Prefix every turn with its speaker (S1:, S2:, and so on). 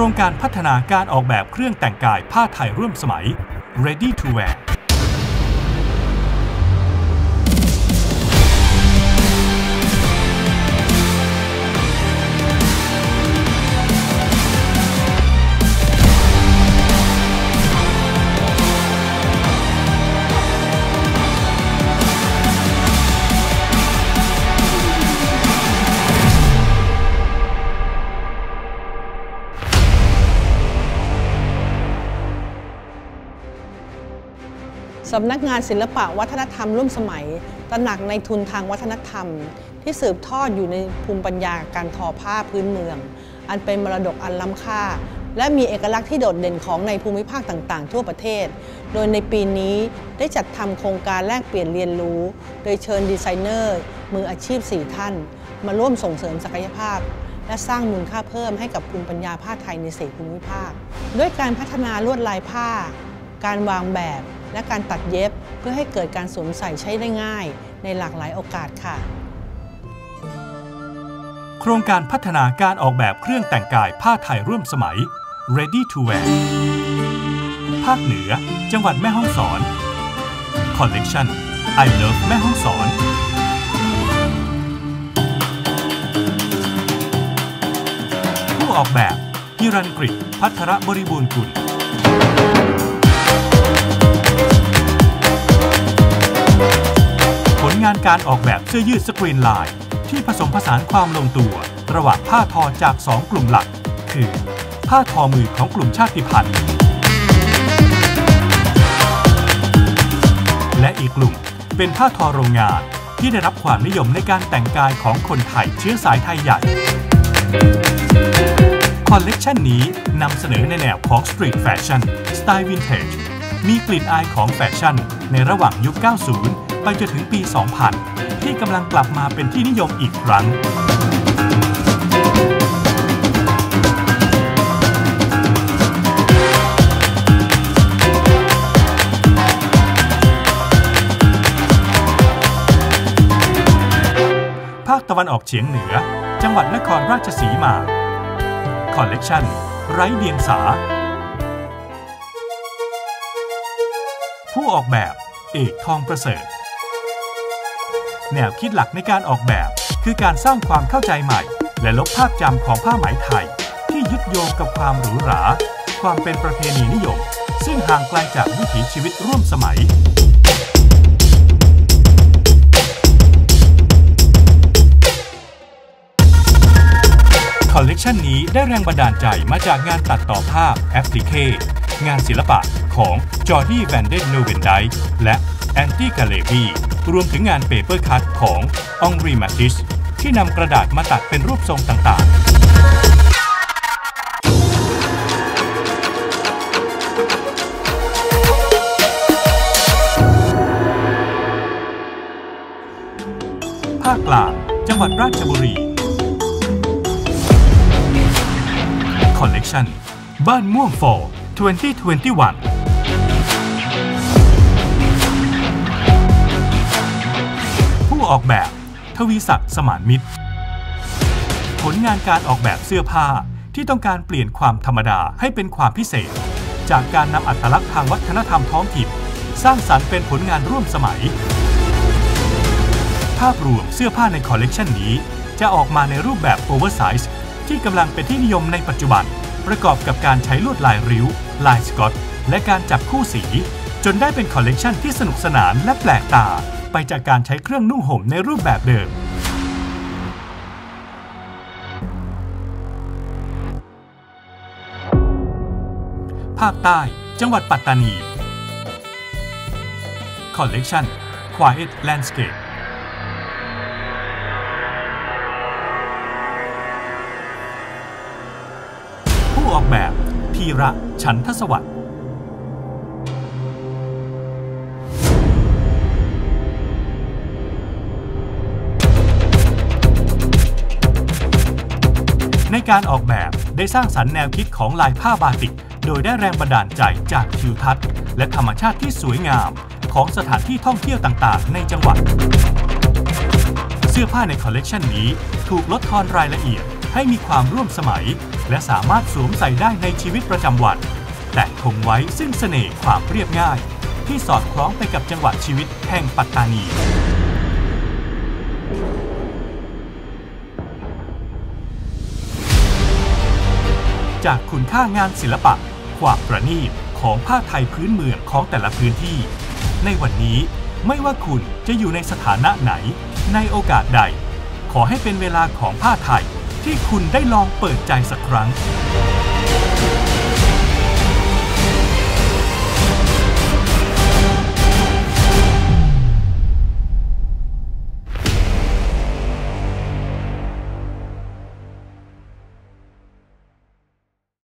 S1: ครงการพัฒนาการออกแบบเครื่องแต่งกายผ้าไทยร่วมสมัย Ready to Wear
S2: สำนักงานศิลปะวัฒนธรรมร่วมสมัย ตระหนักในทุนทางวัฒนธรรม ที่สืบทอดอยู่ในภูมิปัญญาการทอผ้าพื้นเมือง อันเป็นมรดกอันล้ำค่า และมีเอกลักษณ์ที่โดดเด่นของในภูมิภาคต่างๆ ทั่วประเทศ โดยในปีนี้ได้จัดทำโครงการแลกเปลี่ยนเรียนรู้ โดยเชิญดีไซเนอร์ มืออาชีพ 4 ท่าน มาร่วมส่งเสริมศักยภาพและสร้างมูลค่าเพิ่มให้กับภูมิปัญญาผ้าไทยในสี่ภูมิภาค ด้วยการพัฒนาลวดลายผ้า การวางแบบ และการตัดเย็บเพื่อให้เกิดการสวมใส่ใช้ได้ง่าย ในหลากหลายโอกาสค่ะ
S1: โครงการพัฒนาการออกแบบเครื่องแต่งกายผ้าไทยร่วมสมัย Ready to Wear ภาคเหนือ จังหวัดแม่ฮ่องสอน Collection I Love แม่ฮ่องสอนผู้ออกแบบฮิรันกฤษพัทรบริบูรณ์กุลานการออกแบบเสื้อยืดสกรีนลาย ที่ผสมผสานความลงตัว ระหว่างผ้าทอจาก 2 กลุ่มหลัก คือ ผ้าทอมือของกลุ่มชาติพันธุ์ และอีกกลุ่มเป็นผ้าทอโรงงานที่ได้รับความนิยมในการแต่งกายของคนไทยเชื้อสายไทยใหญ่ คอลเลกชันนี้นำเสนอในแนวของ street แฟชั่นสไตล์วินเทจมีกลิ่นอายของแฟชั่นในระหว่างยุค 90 ไปจนถึงปี 2000 ที่กำลังกลับมาเป็นที่นิยมอีกครั้ง ภาคตะวันออกเฉียงเหนือ จังหวัดนครราชสีมา คอลเลกชันไร้เดียงสา ผู้ออกแบบเอกทองประเสริฐ แนวคิดหลักในการออกแบบ คือการสร้างความเข้าใจใหม่ และลบภาพจำของผ้าไหมไทย ที่ยึดโยงกับความหรูหรา ความเป็นประเพณีนิยม ซึ่งห่างไกลจากวิถีชีวิตร่วมสมัย ชันนี้ได้แรงบันดาลใจมาจากงานตัดต่อภาพแอปพลิเคงานศิลปะของจอร์ดี้แวนเดนโนเวนไดและแอนตี้กาเลบีรวมถึงงานเปเปอร์คัตขององรีมาติสที่นำกระดาษมาตัดเป็นรูปทรงต่างๆ ภาคกลางจังหวัดราชบุรี คอลเลกชันบ้านม่วง for 2021ผู้ออกแบบ ทวีศักดิ์สมานมิตร ผลงานการออกแบบเสื้อผ้าที่ต้องการเปลี่ยนความธรรมดาให้เป็นความพิเศษ จากการนำอัตลักษณ์ทางวัฒนธรรมท้องถิ่น สร้างสรรค์เป็นผลงานร่วมสมัย ภาพรวมเสื้อผ้าในคอลเลกชันนี้ จะออกมาในรูปแบบ oversize ที่กำลังเป็นที่นิยมในปัจจุบัน ประกอบกับการใช้ลวดลายริ้ว ลายสกอต และการจับคู่สี จนได้เป็นคอลเลกชันที่สนุกสนานและแปลกตา ไปจากการใช้เครื่องนุ่งห่มในรูปแบบเดิมภาคใต้ จังหวัดปัตตานี คอลเลกชัน Quiet Landscape ออกแบบพีระฉันทสวัสดิ์ในการออกแบบได้สร้างสรรค์แนวคิดของลายผ้าบาติก โดยได้แรงบันดาลใจจากทิวทัศน์ และธรรมชาติที่สวยงามของสถานที่ท่องเที่ยวต่างๆ ในจังหวัด เสื้อผ้าในคอลเลกชันนี้ถูกลดทอนรายละเอียดให้มีความร่วมสมัย และสามารถสวมใส่ได้ในชีวิตประจำวัน แต่คงไว้ซึ่งเสน่ห์ความเรียบง่าย ที่สอดคล้องไปกับจังหวะชีวิตแห่งปัตตานีจากคุณค่างานศิลปะ ความประณีตของผ้าไทยพื้นเมืองของแต่ละพื้นที่ ในวันนี้ไม่ว่าคุณจะอยู่ในสถานะไหน ในโอกาสใด ขอให้เป็นเวลาของผ้าไทย ที่คุณได้ลองเปิดใจสักครั้ง